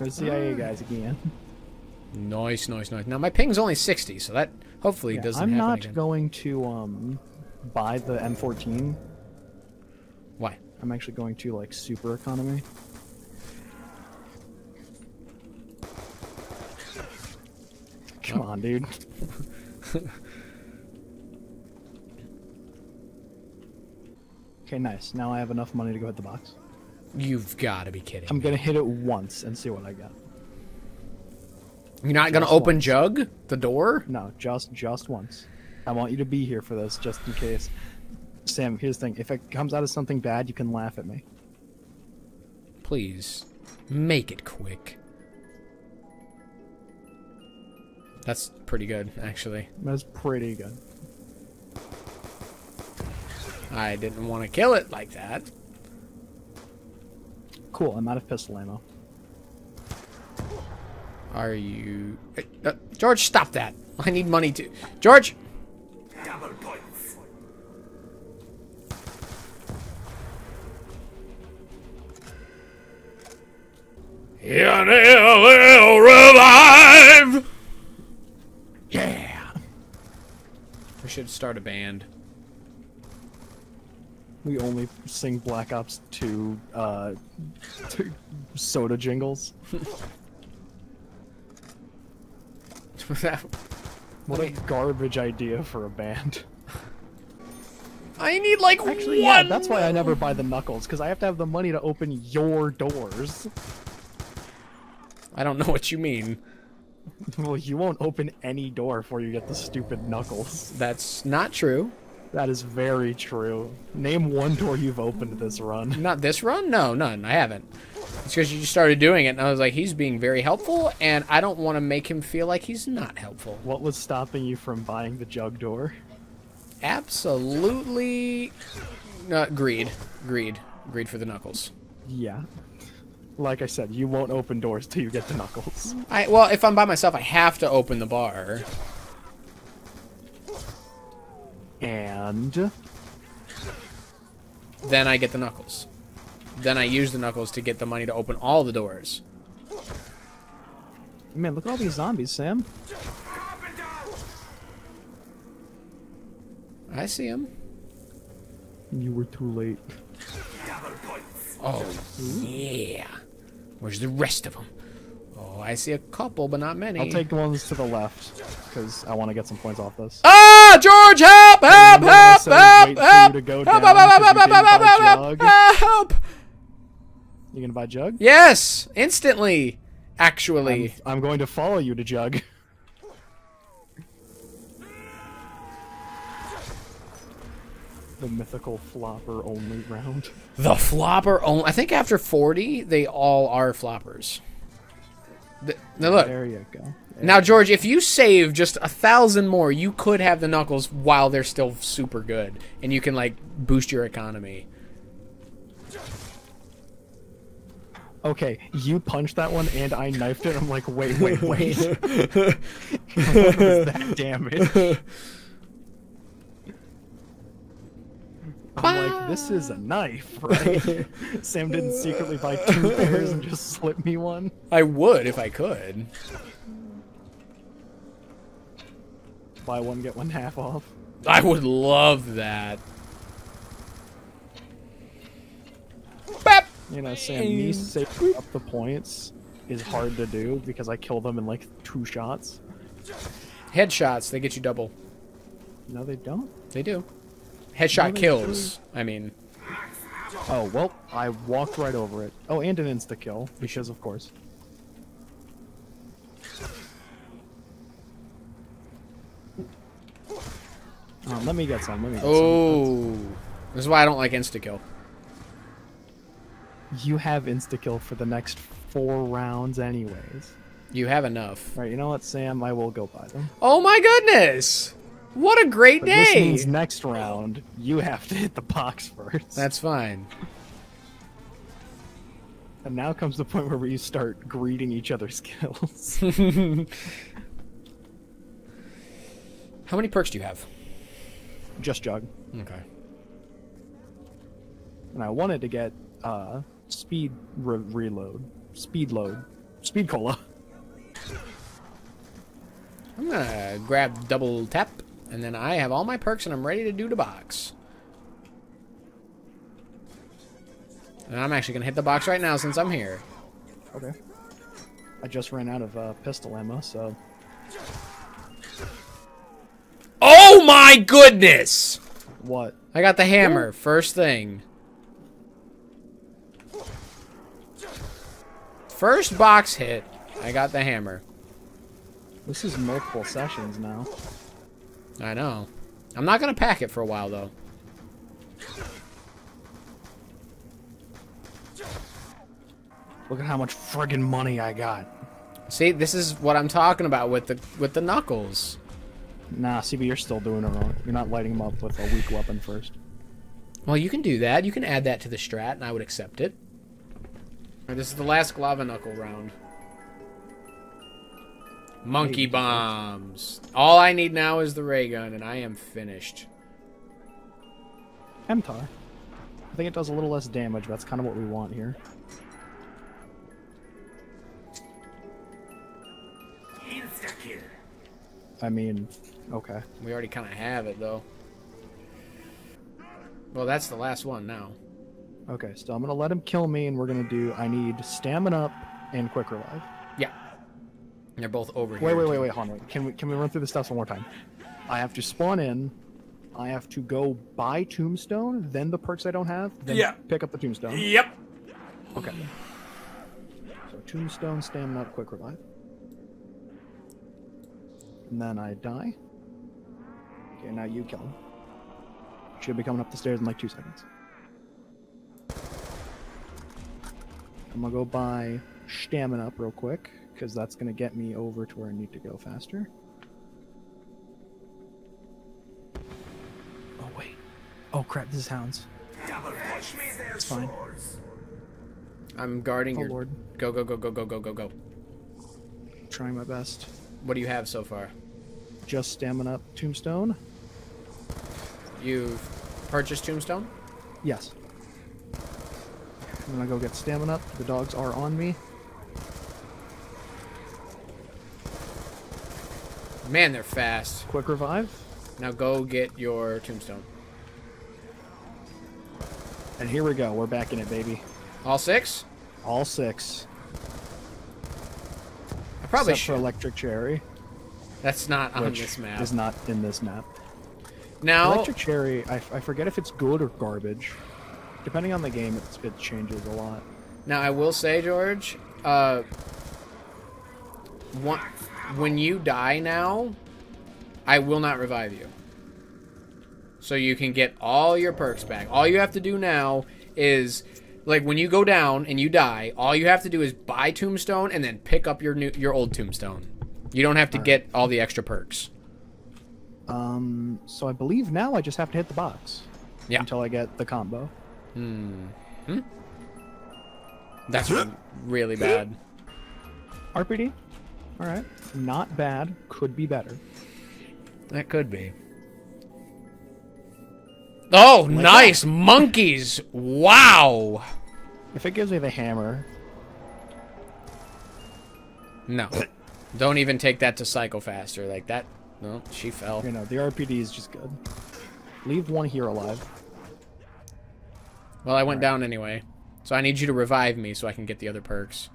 The CIA guys again. Nice, nice, nice. Now my ping's only 60, so that hopefully Yeah, doesn't I'm happen not again. going to um buy the M14. Why? I'm actually going to like super economy. Come on, dude. okay, nice. Now I have enough money to go hit the box. You've got to be kidding. I'm gonna hit it once and see what I get. You're not going to open once. Jug? The door? No, just just once. I want you to be here for this, just in case. Sam, here's the thing: if it comes out as something bad, you can laugh at me. Please. Make it quick. That's pretty good, actually. That's pretty good. I didn't want to kill it like that. Cool. I'm out of pistol ammo. Are you... Uh, George, stop that. I need money to... George! Double points. NLL revive! Yeah. We should start a band. We only sing Black Ops 2 uh, to soda jingles. What a garbage idea for a band. I need like Actually, one. yeah, that's why I never buy the knuckles, because I have to have the money to open your doors. I don't know what you mean. well, you won't open any door before you get the stupid knuckles. That's not true. That is very true. Name one door you've opened this run. Not this run? No, none. I haven't. It's because you started doing it, and I was like, he's being very helpful, and I don't want to make him feel like he's not helpful. What was stopping you from buying the jug door? Absolutely. Uh, greed. Greed. Greed for the knuckles. Yeah. Like I said, you won't open doors till you get the knuckles. I well, if I'm by myself, I have to open the bar. And Then I get the knuckles. Then I use the knuckles to get the money to open all the doors. man, look at all these zombies, Sam. I see him. You were too late. Oh, yeah. Where's the rest of them? Oh, I see a couple, but not many. I'll take the ones to the left because I want to get some points off this. Ah, George, help, help, help, help, help, you help, help, help, help, help, help, help. You gonna buy jug? Yes, instantly. Actually, I'm, I'm going to follow you to jug. The mythical flopper only round. the flopper. Only, I think after forty, they all are floppers. The, now look, There you go. now George, if you save just a thousand more, you could have the knuckles while they're still super good, and you can like boost your economy. Okay, you punched that one and I knifed it. I'm like, wait, wait, wait. what was that damage? I'm like, this is a knife, right? Sam didn't secretly buy two pairs and just slip me one. I would if I could. Buy one, get one half off. I would love that. Bap! You know, Sam, me saving up the points is hard to do because I kill them in like two shots. Headshots, they get you double. No, they don't. They do. Headshot kills. I mean, Oh, well, I walked right over it. Oh, and an insta kill, because of course. Um, let me get some. Let me get oh, this is why I don't like insta kill. You have insta kill for the next four rounds, anyways. You have enough. Right? You know what, Sam? I will go buy them. Oh my goodness! What a great But this day! means next round you have to hit the box first. That's fine. And now comes the point where we start greeting each other's kills. How many perks do you have? Just jug. Okay. And I wanted to get uh, speed re- reload, speed load, Speed cola. I'm gonna grab double tap, and then I have all my perks, and I'm ready to do the box. And I'm actually gonna hit the box right now since I'm here. Okay. I just ran out of uh, pistol ammo, so Oh my goodness! what? I got the hammer, first thing. First box hit, I got the hammer. This is multiple sessions now. I know. I'm not gonna pack it for a while though. Look at how much friggin' money I got. See, this is what I'm talking about with the with the knuckles. Nah, see, but you're still doing it wrong. You're not lighting them up with a weak weapon first. Well, you can do that. You can add that to the strat, and I would accept it. Alright, this is the last Galva Knuckle round. Monkey bombs. All I need now is the ray gun, and I am finished. Hemtar. I think it does a little less damage. But that's kind of what we want here. I mean, okay. We already kind of have it, though. Well, that's the last one now. Okay, so I'm gonna let him kill me, and we're gonna do. I need stamina up and quick revive. Yeah. They're both over here. Wait, wait, wait, wait, hold on. Can we can we run through the steps one more time? I have to spawn in. I have to go buy tombstone, then the perks I don't have, then Yeah. pick up the tombstone. Yep. Okay. So tombstone, stamina, up, quick revive. And then I die. Okay, now you kill him. Should be coming up the stairs in like two seconds. I'm gonna go buy stamina up real quick, because that's gonna get me over to where I need to go faster. Oh wait. Oh crap, this is hounds. Double me their It's fine. swords. I'm guarding Oh your. lord. Go, go, go, go, go, go, go, go. Trying my best. What do you have so far? Just stamina up tombstone. You've purchased Tombstone? Yes. I'm gonna go get stamina up. The dogs are on me. Man, they're fast. Quick revive. Now go get your Tombstone. And here we go. We're back in it, baby. All six? All six. I probably except for should. Electric Cherry, That's not on this map. is not in this map. Now, Electric Cherry, I, I forget if it's good or garbage. Depending on the game, it's, it changes a lot. now I will say, George, uh, one, when you die now, I will not revive you. So you can get all your perks back. All you have to do now is, like, when you go down and you die, all you have to do is buy Tombstone and then pick up your new your old Tombstone. You don't have to get all the extra perks. Um, so I believe now I just have to hit the box. Yeah. Until I get the combo. Hmm. That's really bad. RPD. All right. Not bad. Could be better. That could be. Oh, nice monkeys! Wow. If it gives me the hammer, No, don't even take that to Psycho faster like that. No, she fell. you know, the RPD is just good. Leave one here alive. Well, I went down anyway, so I need you to revive me so I can get the other perks.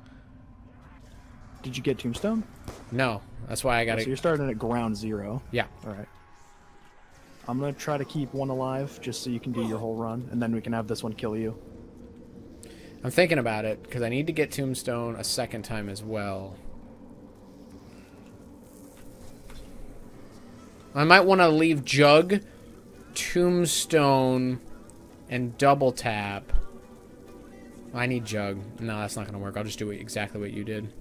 Did you get Tombstone? No, that's why I got it. So you're starting at ground zero. Yeah, All right. I'm gonna try to keep one alive just so you can do your whole run, and then we can have this one kill you. I'm thinking about it because I need to get Tombstone a second time as well. I might want to leave Jug, Tombstone, and Double Tap. I need Jug. No, that's not going to work. I'll just do exactly what you did.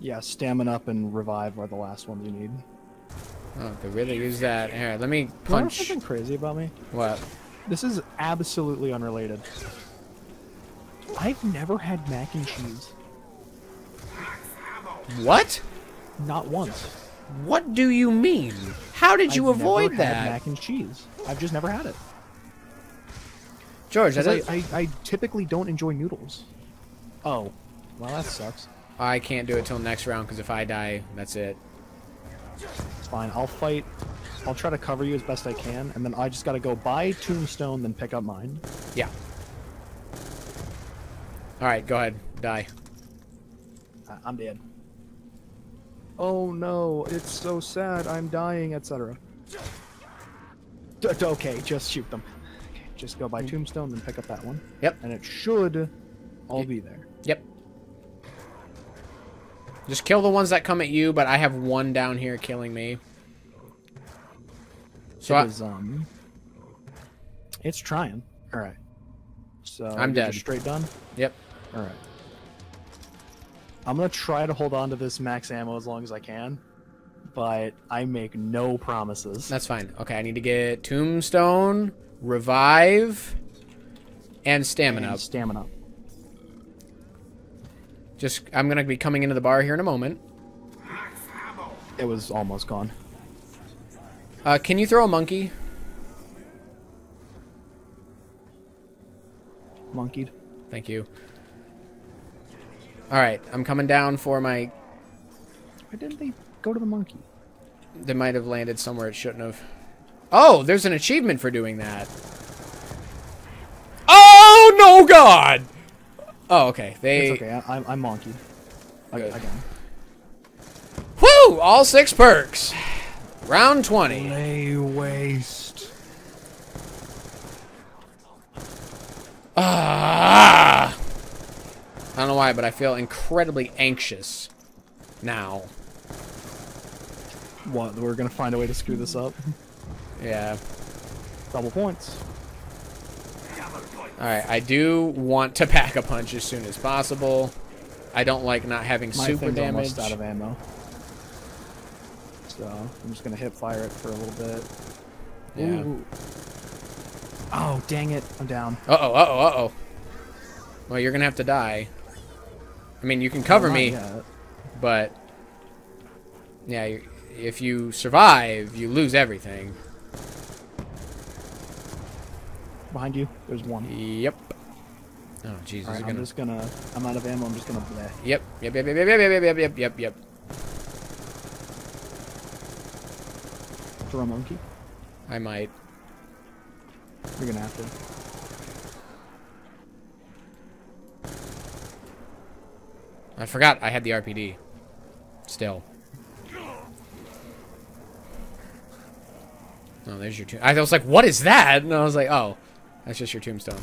Yeah, stamina up and revive are the last ones you need. Oh, they really use that. Here, let me punch. You know something crazy about me? What? This is absolutely unrelated. I've never had mac and cheese. What? Not once. What do you mean? How did you I've avoid never had that? mac and cheese. I've just never had it. George, that 'Cause is, I, I, I typically don't enjoy noodles. Oh, well that sucks. I can't do it till next round because if I die, that's it. It's fine. I'll fight. I'll try to cover you as best I can, and then I just gotta go buy Tombstone, then pick up mine. Yeah. All right, go ahead. Die. I- I'm dead. Oh no, it's so sad. I'm dying, etc. D- d- okay, just shoot them. Okay, just go buy mm. Tombstone, then pick up that one, Yep. and it should all be there. Yep. Just kill the ones that come at you, but I have one down here killing me. So it I, is, um, it's trying. All right. So I'm dead. just Straight done. yep. All right. I'm gonna try to hold on to this max ammo as long as I can, but I make no promises. That's fine. Okay, I need to get Tombstone, Revive, and Stamina. And stamina. Just, I'm gonna be coming into the bar here in a moment. It was almost gone. Uh, can you throw a monkey? Monkeyed. Thank you. All right, I'm coming down for my. Why didn't they go to the monkey? They might have landed somewhere it shouldn't have. Oh, there's an achievement for doing that. Oh no, God! Oh, okay. They. It's okay. I, I'm I'm monkeyed. I, Good. again. Woo! All six perks. Round twenty. Lay waste. Ah! I don't know why, but I feel incredibly anxious now. What? We're gonna find a way to screw this up. Yeah. Double points. Double point. All right. I do want to pack a punch as soon as possible. I don't like not having My super thing's damage. almost out of ammo. So I'm just gonna hip fire it for a little bit. Yeah. Ooh. Oh dang it! I'm down. Uh oh. Uh oh. Uh oh. Well, you're gonna have to die. I mean, you can cover Not me, yet. but yeah, if you survive, you lose everything. Behind you. There's one. Yep. Oh Jesus. You're I'm gonna... just gonna. I'm out of ammo. I'm just gonna bleh. Yep. Yep. Yep. Yep. Yep. Yep. Yep. Yep. Yep. Yep. Yep. throw a monkey. I might. You're gonna have to. I forgot I had the RPD. Still. Oh, there's your tomb. I was like, what is that? And I was like, oh, that's just your tombstone.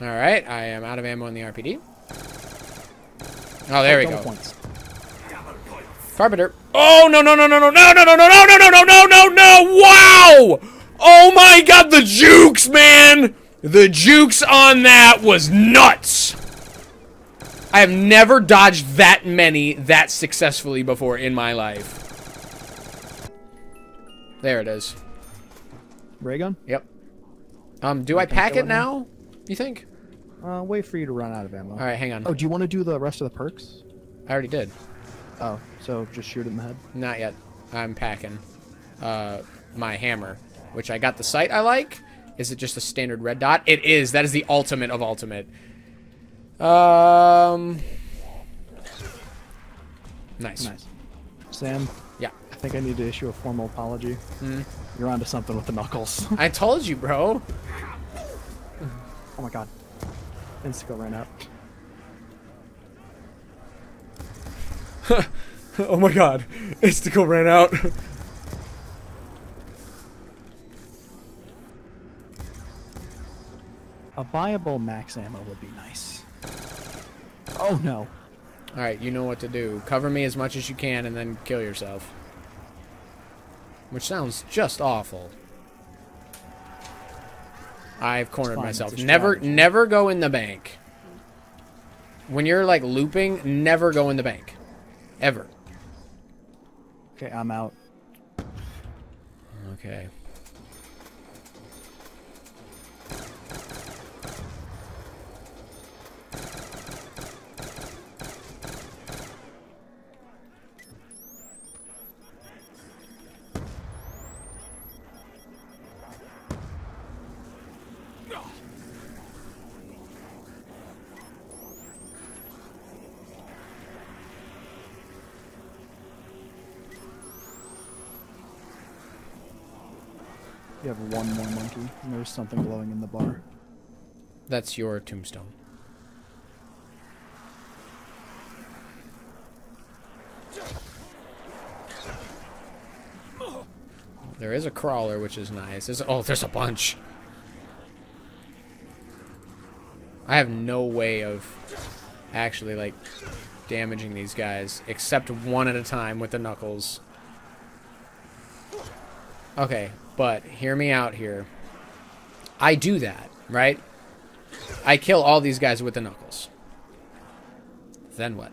Alright, I am out of ammo in the RPD. Oh, there we go. Points. Carpenter. Oh, no, no, no, no, no, no, no, no, no, no, no, no, no, no, no, no. Wow. Oh, my God. The jukes, man. The jukes on that was nuts. I have never dodged that many that successfully before in my life. There it is. Ray gun. Yep. Um, do I can pack it now? now? You think? Uh, wait for you to run out of ammo. All right, hang on. Oh, do you want to do the rest of the perks? I already did. Oh, so just shoot it in the head. Not yet. I'm packing uh, my hammer, which I got the sight I like. Is it just a standard red dot? It is. That is the ultimate of ultimate. Um, nice. Nice. Sam. I think I need to issue a formal apology. Hmm. You're onto something with the knuckles. I told you, bro. oh my god. Instigo ran out. oh my god. Isticle ran out. A viable max ammo would be nice. Oh no. Alright, you know what to do. Cover me as much as you can and then kill yourself. Which sounds just awful. I've cornered fine, myself. Never never go in the bank. When you're like looping, never go in the bank. Ever. Okay, I'm out. Okay. There's something glowing in the bar. That's your tombstone. There is a crawler, which is nice. There's, oh, there's a bunch. I have no way of actually, like, damaging these guys, except one at a time with the knuckles. Okay, but hear me out here. I do that, right? I kill all these guys with the knuckles. Then what?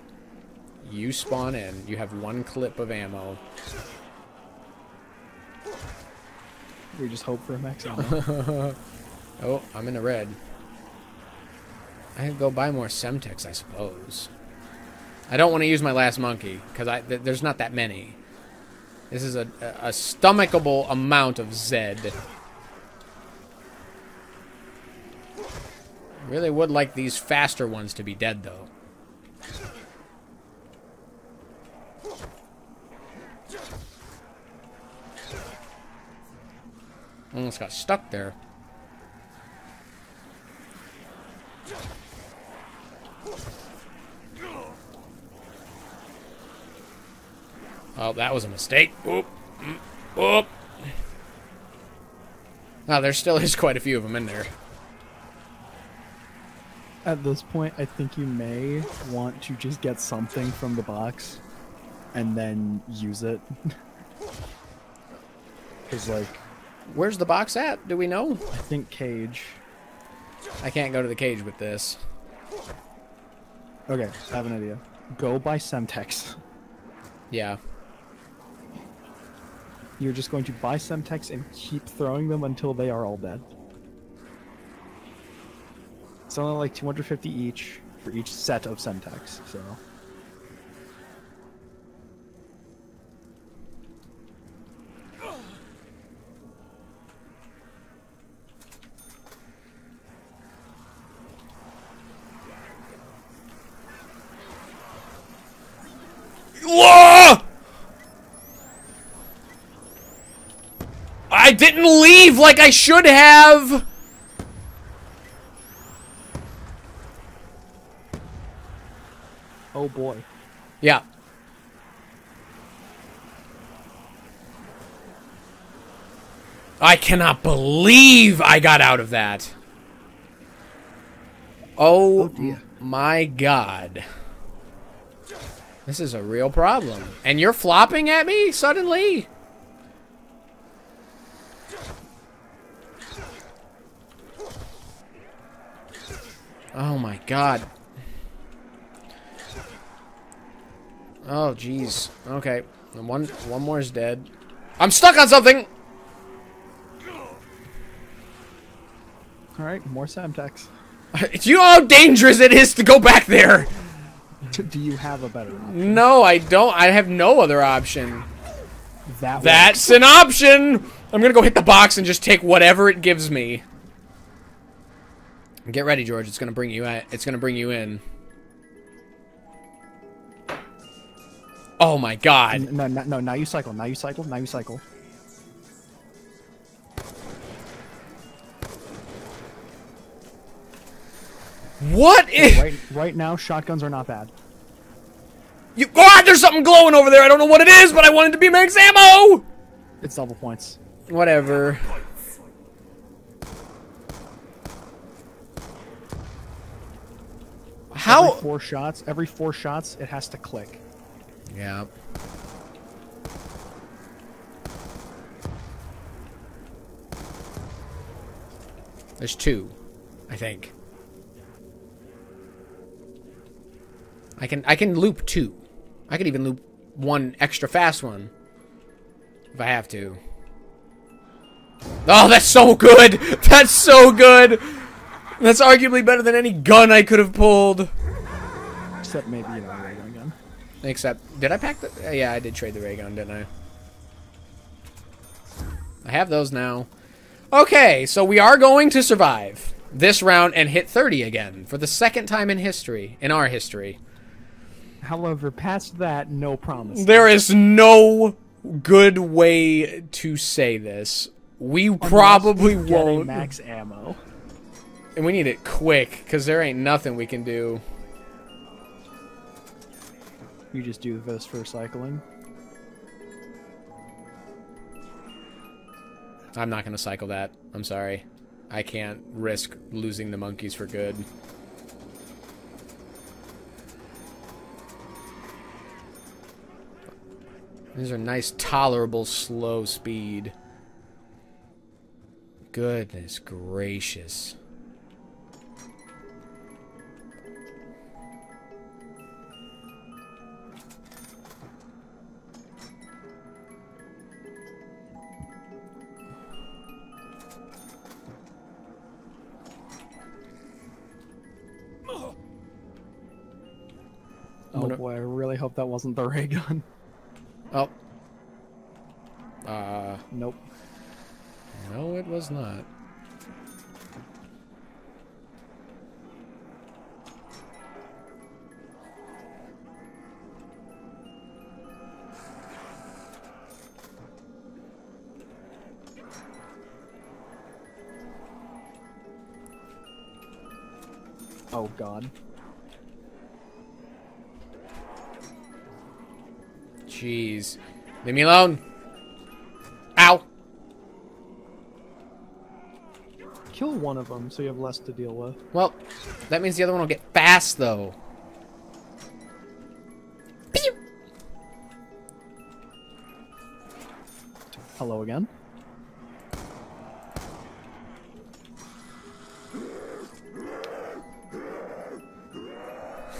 You spawn in. You have one clip of ammo. We just hope for a max ammo. Oh, I'm in the red. I could go buy more Semtex, I suppose. I don't want to use my last monkey because th there's not that many. This is a, a, a stomachable amount of Zed. Really would like these faster ones to be dead though. Almost got stuck there. Oh, that was a mistake. Oop. Mm, Oop. Now, there still is quite a few of them in there. At this point, I think you may want to just get something from the box and then use it. Because, like, Where's the box at? Do we know? I think cage. I can't go to the cage with this. Okay, I have an idea. Go buy Semtex. Yeah. You're just going to buy Semtex and keep throwing them until they are all dead. It's only like 250 each for each set of Semtex, so. I didn't leave like I should have! Boy. Yeah. I cannot believe I got out of that. Oh, Oh, my god. This is a real problem. And you're flopping at me suddenly? Oh my god. Oh jeez. Okay. One one more is dead. I'm stuck on something. Alright, more Semtex. Do you know how dangerous it is to go back there? Do you have a better one? No, I don't. I have no other option. That That's an option. I'm gonna go hit the box and just take whatever it gives me. Get ready, George. It's gonna bring you. At, it's gonna bring you in. Oh my god. No, no, no, now you cycle, now you cycle, now you cycle. What is? Right, right now, shotguns are not bad. You, God, there's something glowing over there. I don't know what it is, but I wanted to be max ammo. It's double points. Whatever. How? Every four shots, every four shots, it has to click. Yeah. There's two, I think. I can I can loop two. I could even loop one extra fast one if I have to. Oh, that's so good! That's so good! That's arguably better than any gun I could have pulled. Except maybe, you know. Except, did I pack the? uh, Yeah, I did trade the ray gun, didn't I? I have those now. Okay, so we are going to survive this round and hit 30 again for the second time in history, in our history. However, past that, no promise. There is no good way to say this. We probably Unless get won't. max ammo. And we need it quick, because there ain't nothing we can do. You just do this for cycling. I'm not going to cycle that. I'm sorry. I can't risk losing the monkeys for good. These are nice, tolerable, slow speed. Goodness gracious. Wasn't the ray gun. Oh. Uh, Nope. no, it was not. Oh god. Jeez. Leave me alone. Ow. Kill one of them so you have less to deal with. Well, that means the other one will get fast, though. Pew! Hello again.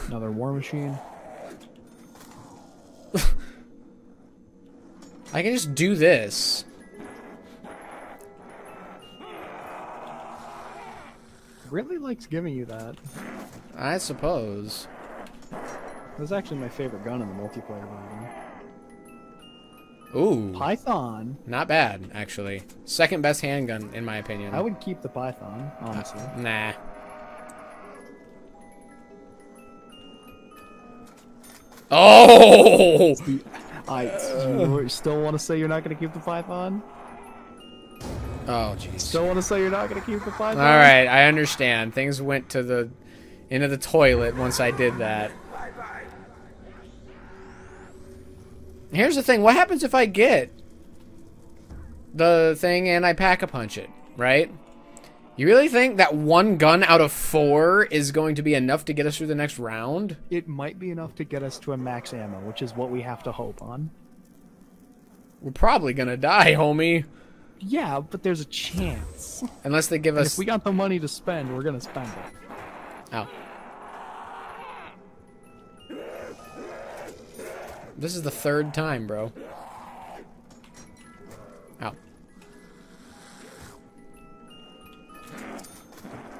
Another war machine. I can just do this. Really likes giving you that. I suppose. That's actually my favorite gun in the multiplayer version. Ooh. Python. Not bad, actually. Second best handgun, in my opinion. I would keep the Python, honestly. Uh, nah. Oh! I you still want to say you're not going to keep the Python? Oh, jeez. Still want to say you're not going to keep the Python? All right, I understand. Things went to the into the toilet once I did that. Here's the thing: what happens if I get the thing and I pack a punch it? Right? You really think that one gun out of four is going to be enough to get us through the next round? It might be enough to get us to a max ammo, which is what we have to hope on. We're probably gonna die, homie. Yeah, but there's a chance. Unless they give us. if we got the money to spend, we're gonna spend it. Ow. This is the third time, bro. Ow.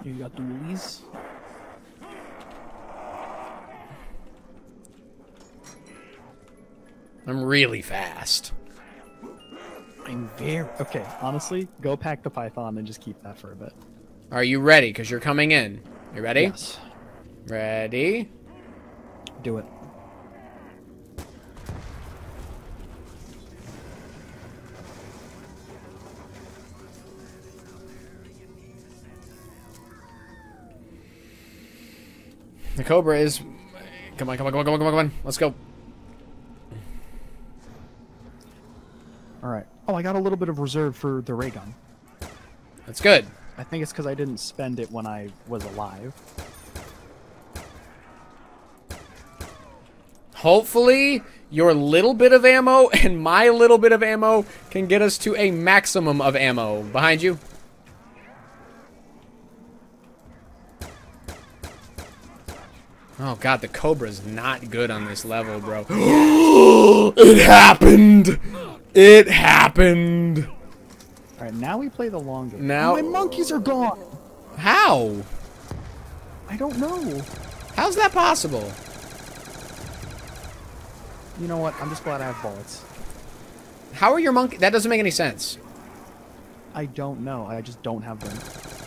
You got the woolies. I'm really fast. I'm very okay. Honestly, go pack the python and just keep that for a bit. Are you ready? Because you're coming in. You ready? Yes, Ready? do it. Cobra is. Come on, come on, come on, come on, come on, come on. Let's go. All right. Oh, I got a little bit of reserve for the ray gun. That's good. I think it's because I didn't spend it when I was alive. Hopefully, your little bit of ammo and my little bit of ammo can get us to a maximum of ammo. Behind you. Oh god, the Cobra's not good on this level, bro. it happened! It happened! All right, now we play the long game. Now- my monkeys are gone. How? I don't know. How's that possible? You know what? I'm just glad I have bullets. How are your monkey? That doesn't make any sense. I don't know. I just don't have them.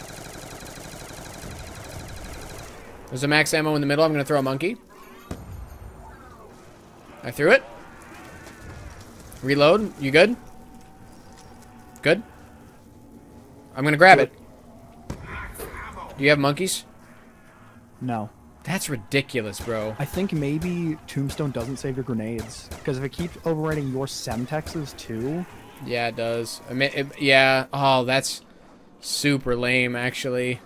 There's a max ammo in the middle. I'm going to throw a monkey. I threw it. Reload. You good? Good? I'm gonna grab Do it. Do you have monkeys? No. That's ridiculous, bro. I think maybe Tombstone doesn't save your grenades. Because if it keeps overriding your Semtexes too, Yeah, it does. I mean, it, yeah. Oh, that's super lame, actually.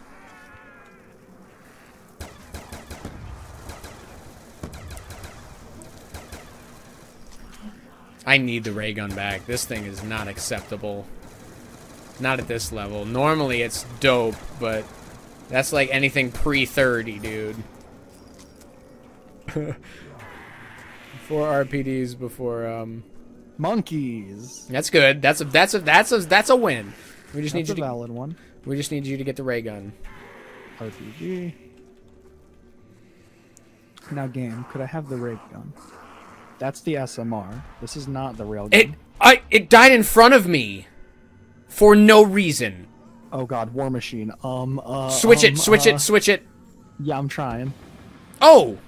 I need the ray gun back. This thing is not acceptable. Not at this level. Normally it's dope, but that's like anything pre-30, dude. Four RPDs before um monkeys. that's good. That's a that's a that's a that's a win. We just That's need a you to valid one. we just need you to get the ray gun. RPG. Now, game, could I have the ray gun? That's the SMR. This is not the rail gun. It I it died in front of me for no reason. oh god, War Machine. Um, uh. Switch um, it, switch uh, it, switch it. Yeah, I'm trying. Oh,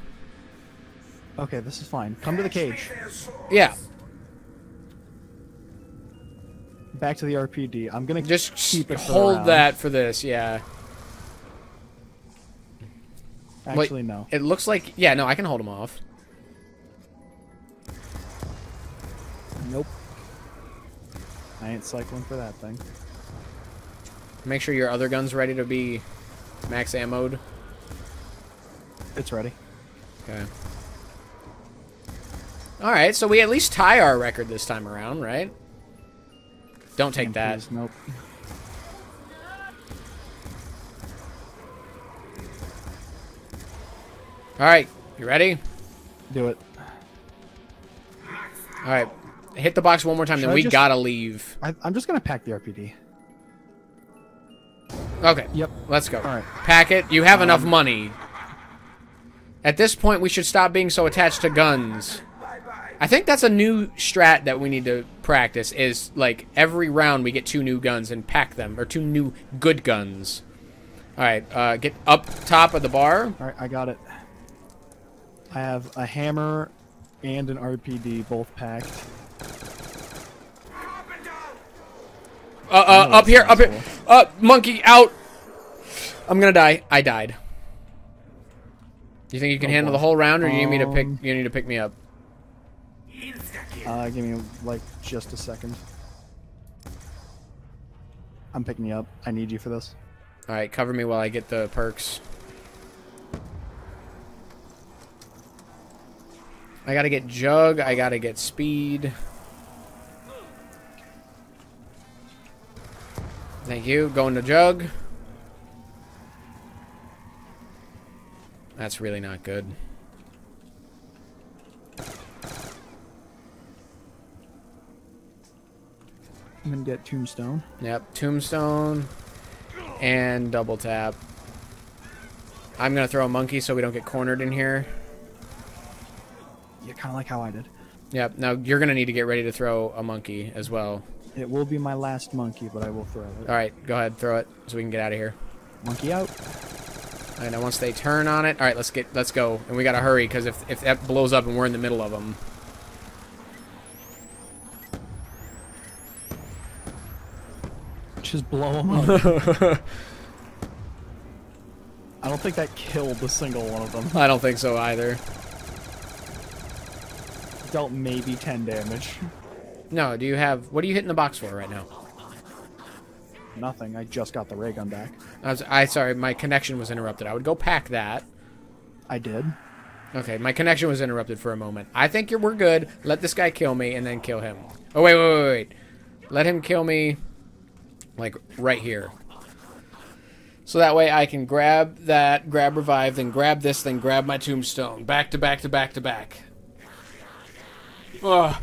Okay, this is fine. Come to the cage. yeah. Back to the RPD. I'm gonna Just keep it hold that for this, yeah. Wait, Actually, no. It looks like yeah, no, I can hold him off. I ain't cycling for that thing. Make sure your other gun's ready to be max ammoed. It's ready. Okay. All right, so we at least tie our record this time around, right? Don't take Damn, that. please, Nope. All right, you ready? Do it. All right, hit the box one more time, Should then I we just- gotta leave. I, I'm just gonna pack the RPD. Okay. Yep. Let's go. All right. Pack it. You have enough Um, money. At this point, we should stop being so attached to guns. I think that's a new strat that we need to practice. Is like every round we get two new guns and pack them, or two new good guns. All right. Uh, get up top of the bar. All right, I got it. I have a hammer and an RPD both packed. Uh, uh, up here, up here. Uh, monkey out. I'm gonna die. I died. You think you can Oh, handle the whole round, or you need me to pick? Um, You need to pick me up. Uh, give me like just a second. I'm picking you up. I need you for this. All right, cover me while I get the perks. I gotta get jug. I gotta get speed. Thank you. Going to jug. That's really not good. I'm gonna get Tombstone. Yep, tombstone and double tap. I'm gonna throw a monkey so we don't get cornered in here. Yeah, kind of like how I did. Yep. Now you're gonna need to get ready to throw a monkey as well. It will be my last monkey, but I will throw it. All right, go ahead, throw it so we can get out of here. Monkey out. And now once they turn on it, all right, let's get let's go, and we gotta hurry because if if that blows up and we're in the middle of them, Just blow them up. I don't think that killed a single one of them. I don't think so either. Dealt maybe 10 damage. No, do you have what are you hitting the box for right now? Nothing. I just got the ray gun back. I was I sorry, my connection was interrupted. I would go pack that. I did. Okay, my connection was interrupted for a moment. I think you're, we're good. Let this guy kill me and then kill him. Oh wait, wait, wait, wait. Let him kill me, like right here. So that way I can grab that, grab revive, then grab this, then grab my tombstone. Back to back to back to back. Ugh.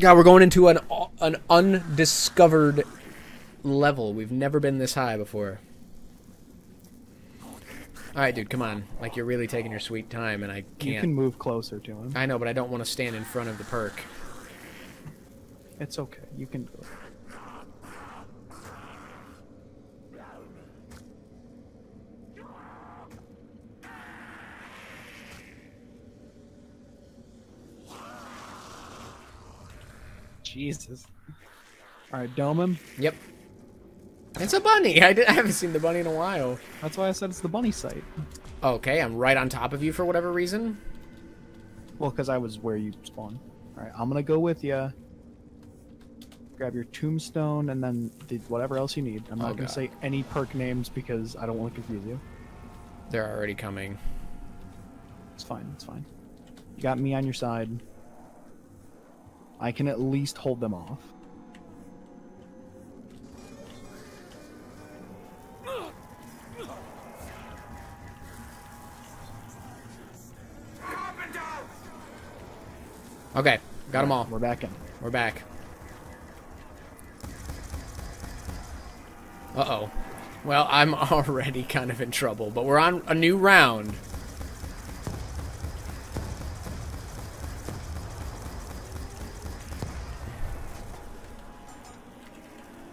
God, we're going into an an undiscovered level. We've never been this high before. All right, dude, come on. Like you're really taking your sweet time, and I can't. You can move closer to him. I know, but I don't want to stand in front of the perk. It's okay. You can do it. Jesus. Alright, dome him. Yep. It's a bunny. I, did, I haven't seen the bunny in a while. That's why I said it's the bunny site. Okay, I'm right on top of you for whatever reason. Well, because I was where you spawned. All right, I'm gonna go with you. Grab your tombstone and then the, whatever else you need. I'm not Oh, gonna God. say any perk names because I don't want to confuse you. They're already coming. It's fine. It's fine. You got me on your side. I can at least hold them off. Okay, got them all. We're back in. We're back. Uh-oh. Well, I'm already kind of in trouble, but we're on a new round.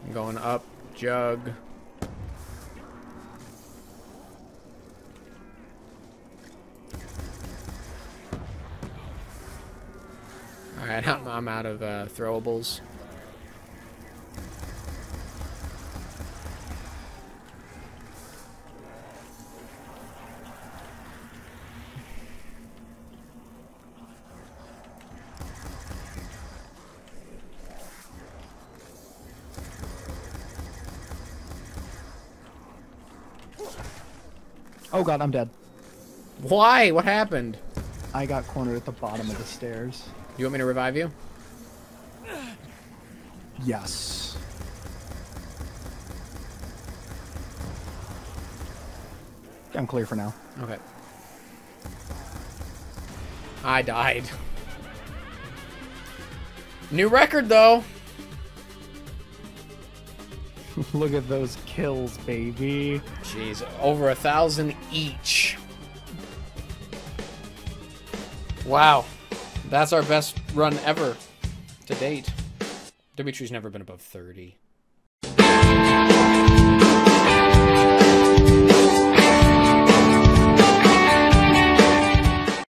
I'm going up, jug. Alright, I'm, I'm out of uh, throwables. Oh god, I'm dead. Why? What happened? I got cornered at the bottom of the stairs. You want me to revive you? Yes. I'm clear for now. Okay. I died. New record though. Look at those kills, baby. Jeez, over a thousand each. Wow. That's our best run ever to date. Demitri's never been above 30.